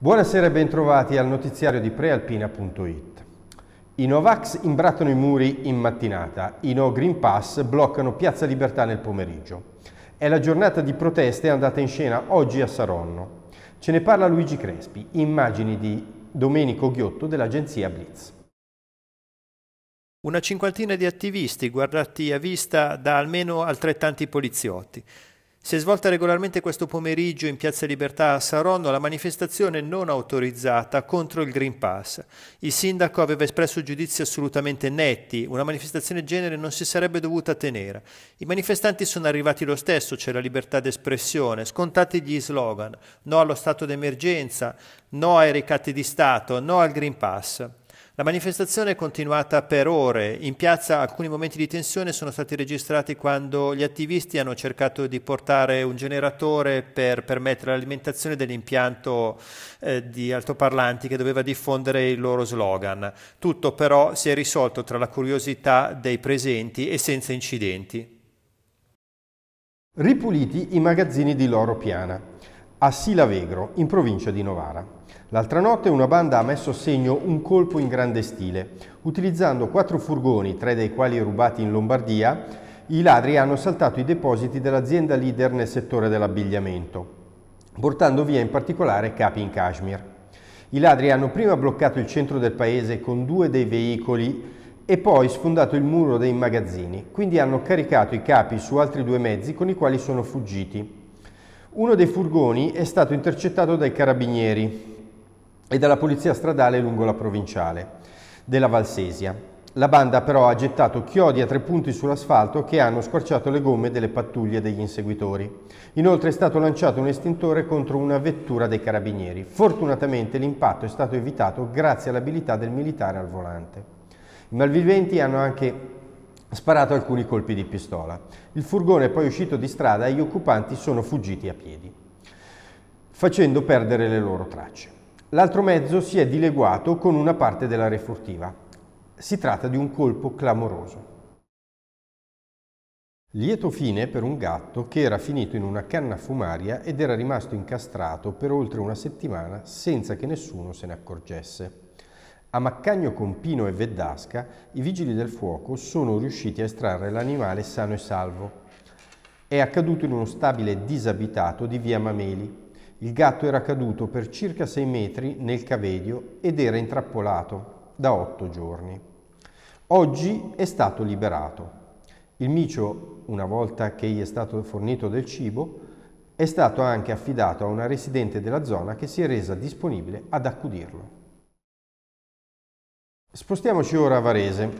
Buonasera e bentrovati al notiziario di prealpina.it. I Novax imbrattano i muri in mattinata, i No Green Pass bloccano Piazza Libertà nel pomeriggio. È la giornata di proteste andata in scena oggi a Saronno. Ce ne parla Luigi Crespi, immagini di Domenico Ghiotto dell'agenzia Blitz. Una cinquantina di attivisti guardati a vista da almeno altrettanti poliziotti. Si è svolta regolarmente questo pomeriggio in Piazza Libertà a Saronno la manifestazione non autorizzata contro il Green Pass. Il sindaco aveva espresso giudizi assolutamente netti, una manifestazione del genere non si sarebbe dovuta tenere. I manifestanti sono arrivati lo stesso, c'è la libertà d'espressione, scontati gli slogan, no allo stato d'emergenza, no ai ricatti di Stato, no al Green Pass. La manifestazione è continuata per ore. In piazza alcuni momenti di tensione sono stati registrati quando gli attivisti hanno cercato di portare un generatore per permettere l'alimentazione dell'impianto eh, di altoparlanti che doveva diffondere il loro slogan. Tutto però si è risolto tra la curiosità dei presenti e senza incidenti. Ripuliti i magazzini di Loro Piana a Silavegro, in provincia di Novara. L'altra notte una banda ha messo a segno un colpo in grande stile. Utilizzando quattro furgoni, tre dei quali rubati in Lombardia, i ladri hanno saltato i depositi dell'azienda leader nel settore dell'abbigliamento, portando via in particolare capi in Kashmir. I ladri hanno prima bloccato il centro del paese con due dei veicoli e poi sfondato il muro dei magazzini, quindi hanno caricato i capi su altri due mezzi con i quali sono fuggiti. Uno dei furgoni è stato intercettato dai carabinieri e dalla polizia stradale lungo la provinciale della Valsesia. La banda però ha gettato chiodi a tre punti sull'asfalto che hanno squarciato le gomme delle pattuglie degli inseguitori. Inoltre è stato lanciato un estintore contro una vettura dei carabinieri. Fortunatamente l'impatto è stato evitato grazie all'abilità del militare al volante. I malviventi hanno anche sparato alcuni colpi di pistola. Il furgone è poi uscito di strada e gli occupanti sono fuggiti a piedi, facendo perdere le loro tracce. L'altro mezzo si è dileguato con una parte della refurtiva. Si tratta di un colpo clamoroso. Lieto fine per un gatto che era finito in una canna fumaria ed era rimasto incastrato per oltre una settimana senza che nessuno se ne accorgesse. A Maccagno con Pino e Veddasca i vigili del fuoco sono riusciti a estrarre l'animale sano e salvo. È accaduto in uno stabile disabitato di via Mameli, il gatto era caduto per circa 6 metri nel cavedio ed era intrappolato da 8 giorni. Oggi è stato liberato. Il micio, una volta che gli è stato fornito del cibo, è stato anche affidato a una residente della zona che si è resa disponibile ad accudirlo. Spostiamoci ora a Varese.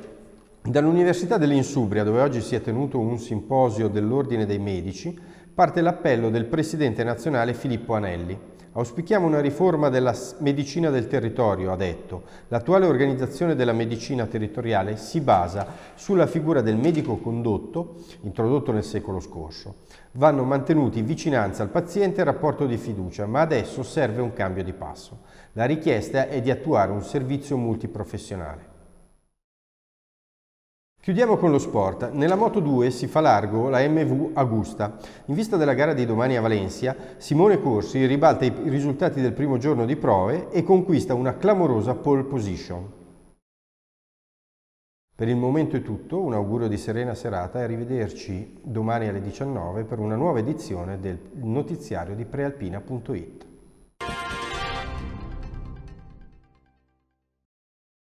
Dall'Università dell'Insubria, dove oggi si è tenuto un simposio dell'Ordine dei Medici, parte l'appello del Presidente nazionale Filippo Anelli. Auspichiamo una riforma della medicina del territorio, ha detto. L'attuale organizzazione della medicina territoriale si basa sulla figura del medico condotto, introdotto nel secolo scorso. Vanno mantenuti vicinanza al paziente e rapporto di fiducia, ma adesso serve un cambio di passo. La richiesta è di attuare un servizio multiprofessionale. Chiudiamo con lo sport. Nella Moto 2 si fa largo la MV Augusta. In vista della gara di domani a Valencia, Simone Corsi ribalta i risultati del primo giorno di prove e conquista una clamorosa pole position. Per il momento è tutto, un augurio di serena serata e arrivederci domani alle 19 per una nuova edizione del notiziario di prealpina.it.